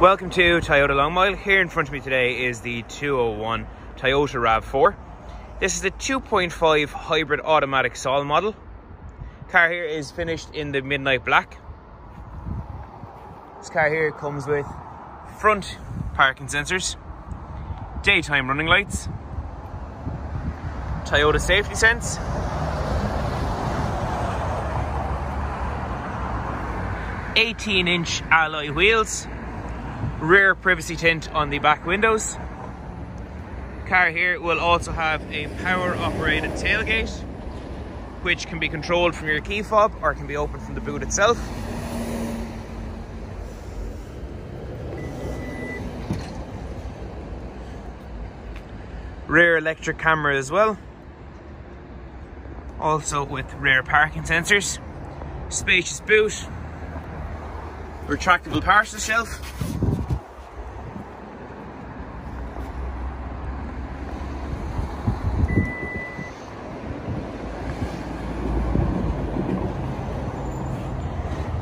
Welcome to Toyota Long Mile. Here in front of me today is the 201 Toyota RAV4. This is a 2.5 hybrid automatic Sol model. Car here is finished in the midnight black. This car here comes with front parking sensors, daytime running lights, Toyota safety sense, Eighteen inch alloy wheels, rear privacy tint on the back windows. Car here will also have a power operated tailgate which can be controlled from your key fob or can be opened from the boot itself. Rear electric camera as well. Also with rear parking sensors. Spacious boot. Retractable parcel shelf.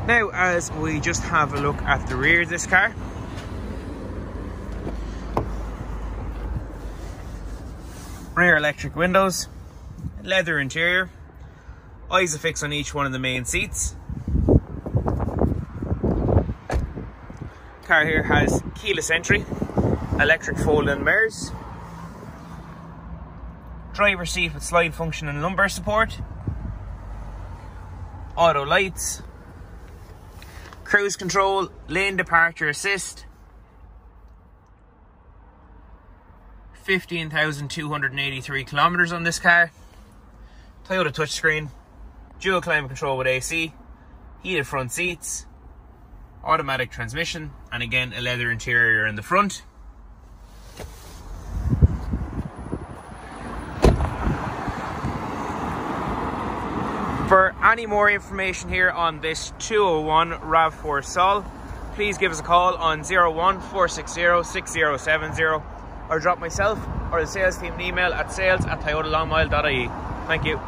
Now, as we just have a look at the rear of this car, rear electric windows, leather interior, ISOFIX on each one of the main seats. Car here has keyless entry, electric fold-in mirrors, driver seat with slide function and lumbar support, auto lights, cruise control, lane departure assist, 15,283 kilometers on this car, Toyota touchscreen, dual climate control with AC, heated front seats, automatic transmission, and again a leather interior in the front. Any more information here on this 201 RAV4 Sol, please give us a call on 01 460 6070 or drop myself or the sales team an email at sales at toyotalongmile.ie. Thank you.